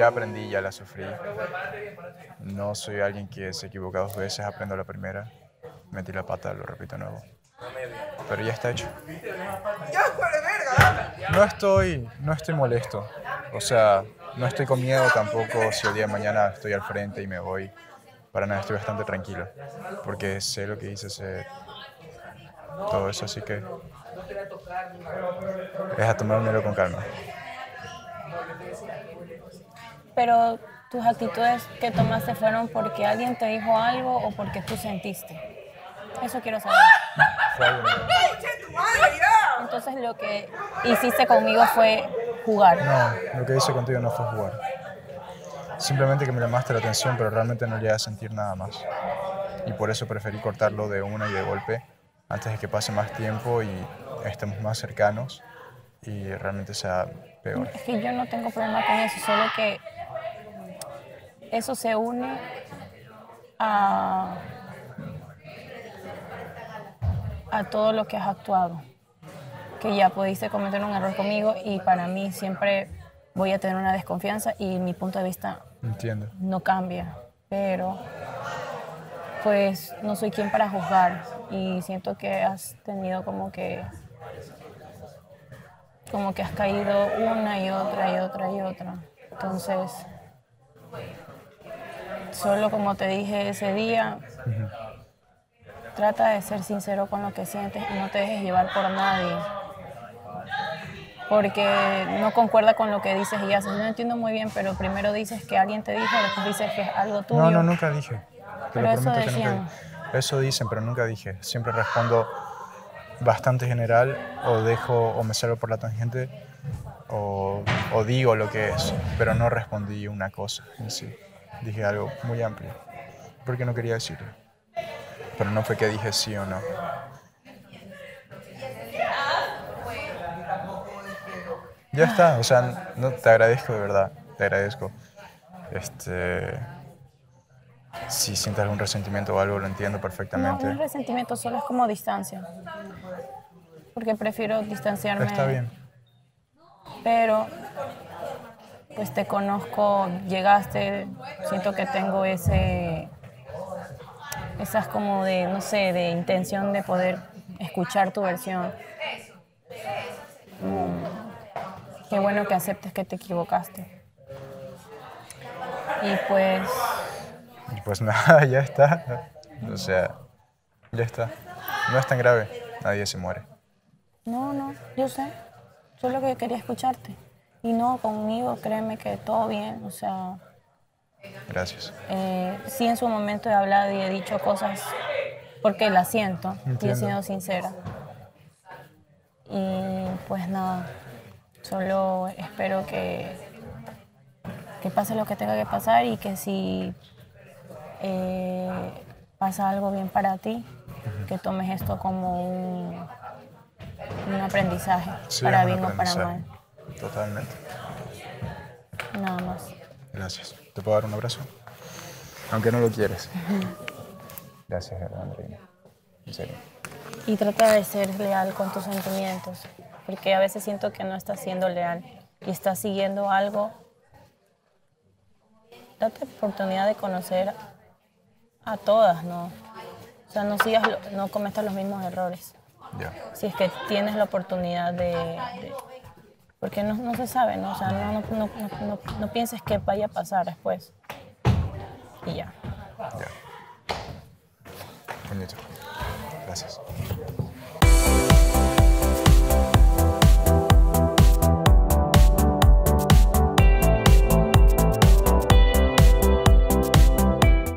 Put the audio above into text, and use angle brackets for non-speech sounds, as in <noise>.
ya aprendí, ya la sufrí. No soy alguien que se equivoca dos veces, aprendo la primera, metí la pata, lo repito nuevo. Pero ya está hecho. No estoy, no estoy molesto. O sea, no estoy con miedo tampoco si el día de mañana estoy al frente y me voy. Para nada, estoy bastante tranquilo. Porque sé lo que hice, sé todo eso, así que es a tomármelo con calma. Pero tus actitudes que tomaste fueron porque alguien te dijo algo o porque tú sentiste. Eso quiero saber. Entonces lo que hiciste conmigo fue jugar. No, lo que hice contigo no fue jugar. Simplemente que me llamaste la atención, pero realmente no llegué a sentir nada más. Y por eso preferí cortarlo de una y de golpe, antes de que pase más tiempo y estemos más cercanos y realmente sea peor. Es que yo no tengo problema con eso, solo que eso se une a a todo lo que has actuado. Que ya pudiste cometer un error conmigo y para mí siempre voy a tener una desconfianza y mi punto de vista Entiendo. no cambia. Pero pues no soy quien para juzgar y siento que has tenido como que como que has caído una y otra y otra y otra. Entonces, solo como te dije ese día, Trata de ser sincero con lo que sientes y no te dejes llevar por nadie. Porque no concuerda con lo que dices y haces. No entiendo muy bien, pero primero dices que alguien te dijo, después dices que es algo tuyo. No, no, nunca dije. pero eso decían. Eso dicen, pero nunca dije. Siempre respondo bastante general o dejo o me salgo por la tangente o, digo lo que es, pero no respondí una cosa en sí. Dije algo muy amplio porque no quería decirlo pero no fue que dije sí o no. Ya está, o sea, no, te agradezco de verdad, te agradezco. Este, si sientes algún resentimiento o algo, lo entiendo perfectamente. No, no es resentimiento, solo es como distancia. Porque prefiero distanciarme. Está bien. Pero, pues te conozco, llegaste, siento que tengo ese esas como de, no sé, de intención de poder escuchar tu versión. Mm, qué bueno que aceptes que te equivocaste. Y pues... Y pues <laughs> nada, ya está. O sea, ya está. No es tan grave, nadie se muere. No, no, yo sé. Solo que quería escucharte. Y no, conmigo, créeme que todo bien, o sea... Gracias. Eh, sí, en su momento he hablado y he dicho cosas porque las siento y he sido sincera. Y pues nada, solo espero que, que pase lo que tenga que pasar y que si eh, pasa algo bien para ti, que tomes esto como un, un aprendizaje, para bien o para mal. Totalmente. Nada más. Gracias. ¿Te puedo dar un abrazo? Aunque no lo quieres. <laughs> Gracias, Andreina. En serio. Y trata de ser leal con tus sentimientos, porque a veces siento que no estás siendo leal y estás siguiendo algo. Date oportunidad de conocer a todas, ¿no? O sea, no, sigas, no cometas los mismos errores. Si es que tienes la oportunidad de porque no, no se sabe, ¿no? O sea, no, no, no, no, pienses que vaya a pasar después. Y ya. Ya. Bonito. Gracias.